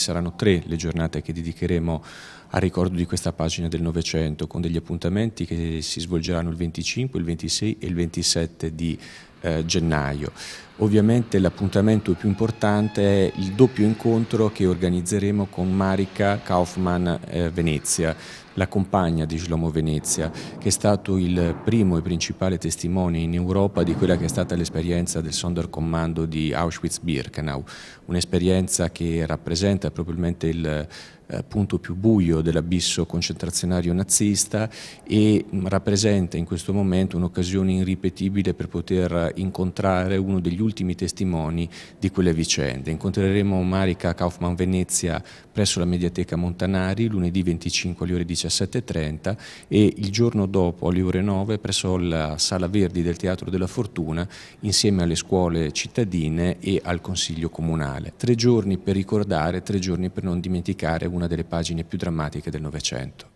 Saranno tre le giornate che dedicheremo al ricordo di questa pagina del Novecento con degli appuntamenti che si svolgeranno il 25, il 26 e il 27 di eh, gennaio. Ovviamente l'appuntamento più importante è il doppio incontro che organizzeremo con Marika Kaufmann eh, Venezia, la compagna di Shlomo Venezia, che è stato il primo e principale testimone in Europa di quella che è stata l'esperienza del Sonderkommando di Auschwitz-Birkenau, un'esperienza che rappresenta probabilmente il eh, punto più buio dell'abisso concentrazionario nazista e rappresenta in questo momento un'occasione irripetibile per poter incontrare uno degli ultimi testimoni di quelle vicende. Incontreremo Marika Kaufmann Venezia presso la Mediateca Montanari lunedì 25 alle ore 17.30 e il giorno dopo alle ore 9 presso la Sala Verdi del Teatro della Fortuna insieme alle scuole cittadine e al Consiglio Comunale. Tre giorni per ricordare, tre giorni per non dimenticare una delle pagine più drammatiche del Novecento.